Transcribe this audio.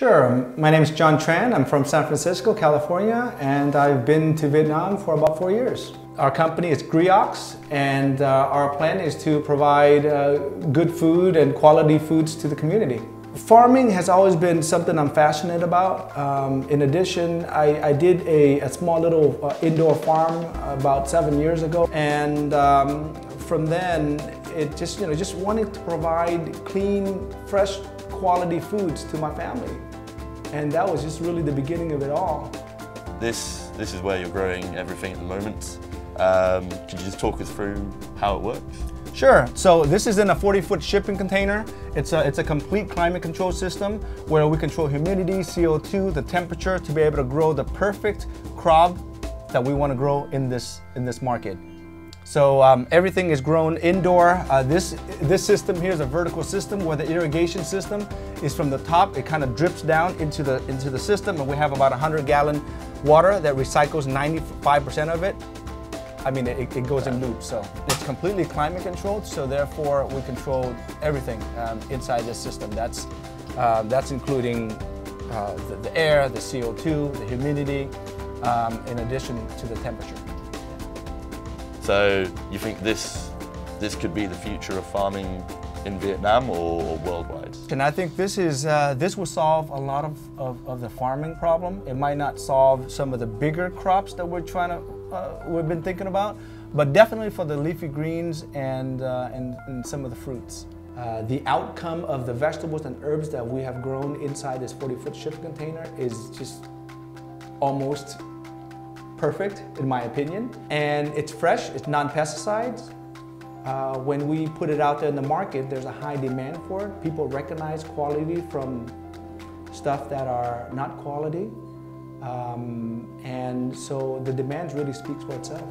Sure. My name is John Tran. I'm from San Francisco, California, and I've been to Vietnam for about four years. Our company is Greeox, and uh, our plan is to provide uh, good food and quality foods to the community. Farming has always been something I'm passionate about. Um, in addition, I, I did a, a, small little uh, indoor farm about seven years ago, and um, from then, it just you know just wanted to provide clean, fresh, quality foods to my family, and that was just really the beginning of it all. This this is where you're growing everything at the moment. Um, could you just talk us through how it works? Sure. So this is in a 40-foot shipping container. It's a, it's a complete climate control system where we control humidity, CO2, the temperature to be able to grow the perfect crop that we want to grow in this, in this market. So um, everything is grown indoor. Uh, this, this system here is a vertical system where the irrigation system is from the top. It kind of drips down into the, into the system and we have about 100 gallon water that recycles 95% of it. I mean, it, it, goes in loops. So it's completely climate controlled. So therefore, we control everything um, inside this system. That's uh, that's including uh, the, the, air, the CO2, the humidity, um, in addition to the temperature. So you think this this could be the future of farming in Vietnam or, or worldwide? And I think this is uh, this will solve a lot of, of, of, the farming problem. It might not solve some of the bigger crops that we're trying to uh, we've been thinking about, but definitely for the leafy greens and, uh, and, and, some of the fruits. Uh, the outcome of the vegetables and herbs that we have grown inside this 40-foot shipping container is just almost perfect in my opinion. And it's fresh, it's non-pesticides. Uh, when we put it out there in the market, there's a high demand for it. People recognize quality from stuff that are not quality. Um, and so the demand really speaks for itself.